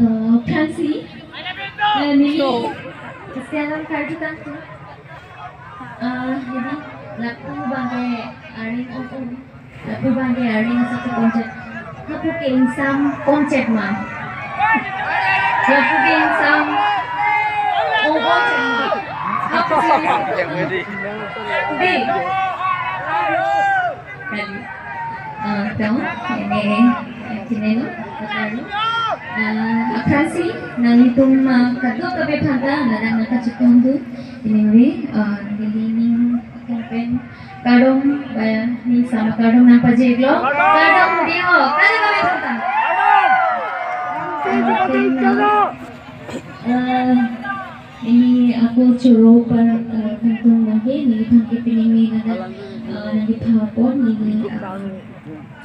uh, Francie, uh, Lily, Kesialan kartu tangku. Uh, jadi laku bagai aring om om, laku bagai aring satu konsep. Laku ke insam konsep mah. Laku ke insam om mah. Laku sih. Di. Kali. Uh, tahu ini ini lalu. Uh, akrasi nang itong uh, kadto kape phada narang nakachukong tu ini uh, nilining campaign kadong baya ni sama pajeglo kadong dio kada kape phada Uh, ini aku curo par uh, kantung lagi ni thangki piningi nada uh, nagi phapon ni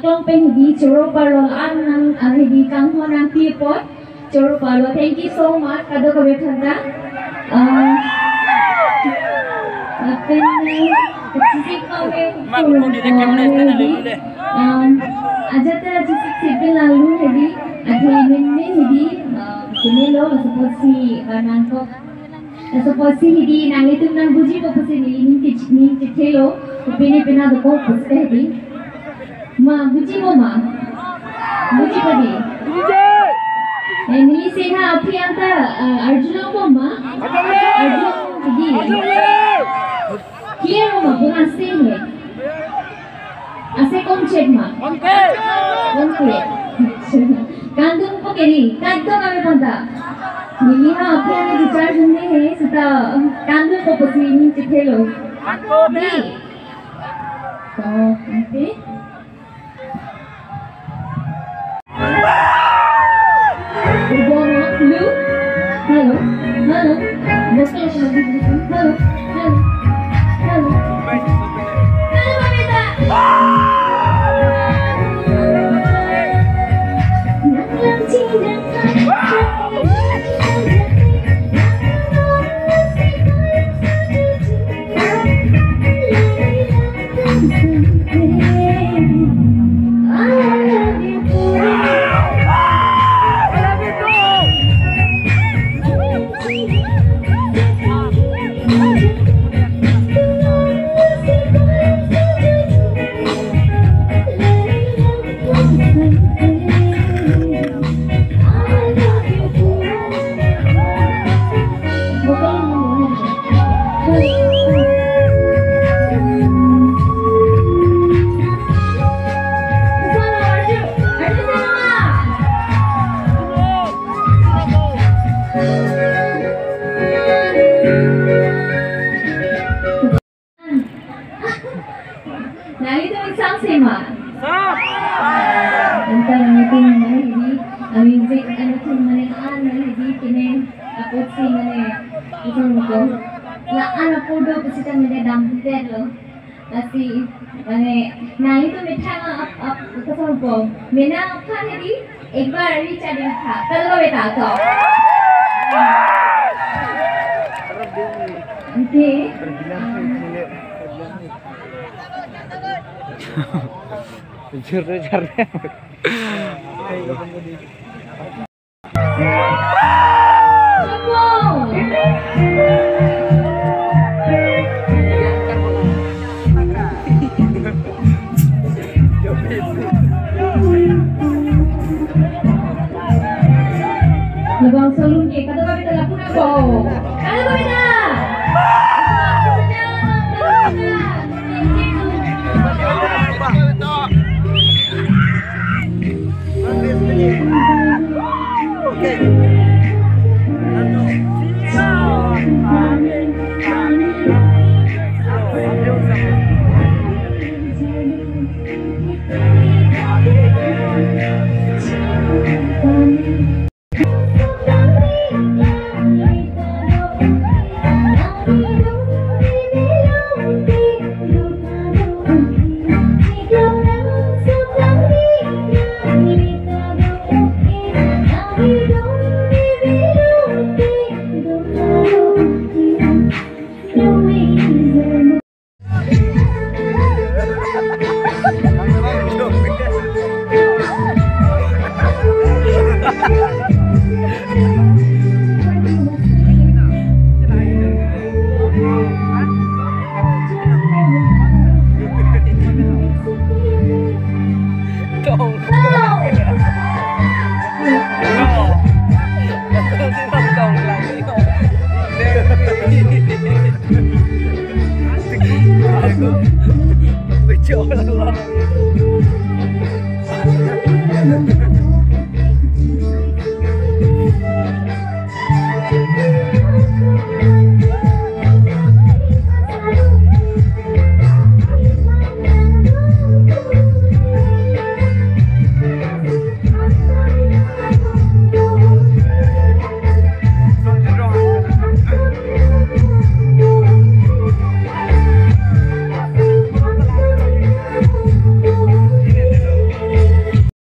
Aklong peng di Churu Paro An nang Hindi kang ho ng Pipot Churu Paro Thank you so much. Kado kami Churu Paro Ajata jisik sipil lalu jadi ada ini jadi ini lo seperti nangkok seperti jadi nang itu nang buji ko pasi ni ini kich ni kichelo pini pina do ko puste ma buji mo ma buji padi. Ini sih ha api anta Arjuna ko ma Arjuna! Jadi Kira mo bukan sih Ase konsep ma. Onke. Onke. Kandung ko keri. Kaddo kami tanda. Niliha Nah itu misal sih mak. Entar nanti mana ini music anu tuh mana an ini kini sih mana itu nuko. Lah anak podo kesita mana dampite lo. Nasi মানে নাই তো মিঠা কথা বলবো মেনা খা হেদি একবার রিচার্জ খা তাহলে কবে তা তো Okay. Jujur deh caranya. Lebang selunci, kata kami telah punya kau. kalau kami telah. Uhul! Mười triệu là